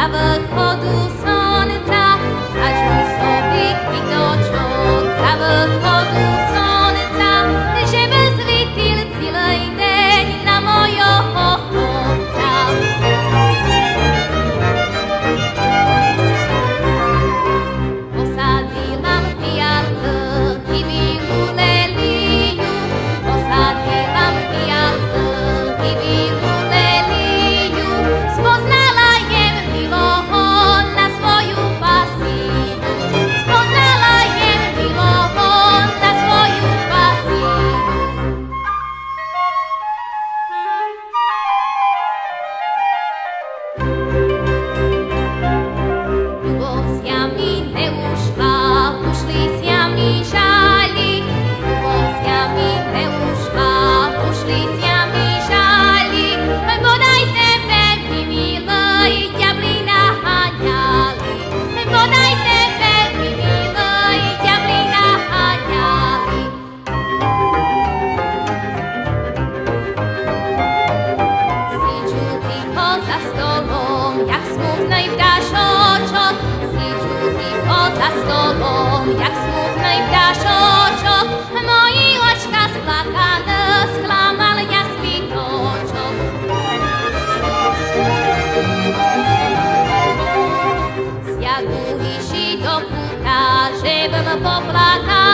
kawałek podów stolom, jak smutnej ptaszočok, moji očka splakané, sklamal ja svitočok. Zjagu iši do puta, že bym poplakala, zjagu iši do puta, že bym